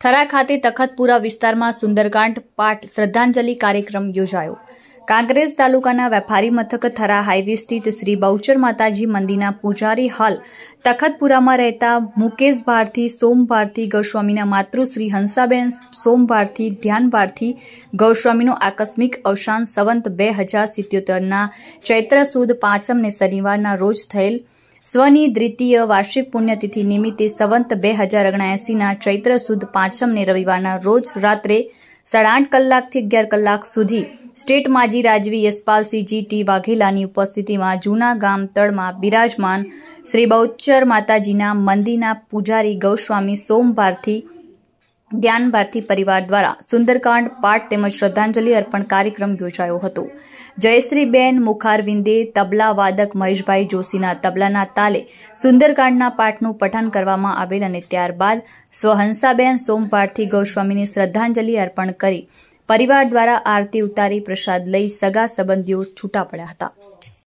થરા ખાતે તખતપુરા વિસ્તારમાં સુંદરકાંડ, પાઠ, શ્રદ્ધાંજલિ કાર્યક્રમ યોજાયો. કાંગ્રેસ તાલુકાના વેપારી મથક થરા હાઈવે સ્થિત શ્રી બહુચર માતાજી મંદિરના પૂજારી હાલ તખતપુરામાં રહેતા મુકેશ ભારતી સોમ ભારતી ગૌસ્વામીના માતૃશ્રી હંસાબેન સોમ ભારતી ધ્યાન ભારતી ગૌસ્વામીનું આકસ્મિક અવસાન સંવંત બે હજાર સિત્યોતેરના ચૈત્ર સુદ પાંચમને શનિવારના રોજ થયેલ સ્વની દ્વિતીય વાર્ષિક પુણ્યતિથિ નિમિત્તે સંવંત બે હજાર ઓગણએસીના ચૈત્ર સુદ પાંચમને રવિવારના રોજ રાત્રે સાડા આઠ કલાકથી અગિયાર કલાક સુધી સ્ટેટ માજી રાજવી યશપાલસિંહજી ટી. વાઘેલાની ઉપસ્થિતિમાં જૂના ગામ તળમાં બિરાજમાન શ્રી બૌચ્ચર માતાજીના મંદિરના પૂજારી ગૌસ્વામી સોમ ભારતી ધ્યાન ભારતી પરિવાર દ્વારા સુંદરકાંડ પાઠ તેમજ શ્રદ્ધાંજલિ અર્પણ કાર્યક્રમ યોજાયો હતો. જયશ્રીબેન મુખારવિંદે તબલા વાદક મહેશભાઈ જોશીના તબલાના તાલે સુંદરકાંડના પાઠનું પઠન કરવામાં આવેલ અને ત્યારબાદ સ્વહંસાબેન સોમ ભારતી ગૌસ્વામીને શ્રદ્ધાંજલિ અર્પણ કરી પરિવાર દ્વારા આરતી ઉતારી પ્રસાદ લઈ સગા સંબંધીઓ છૂટા પડ્યા હતા.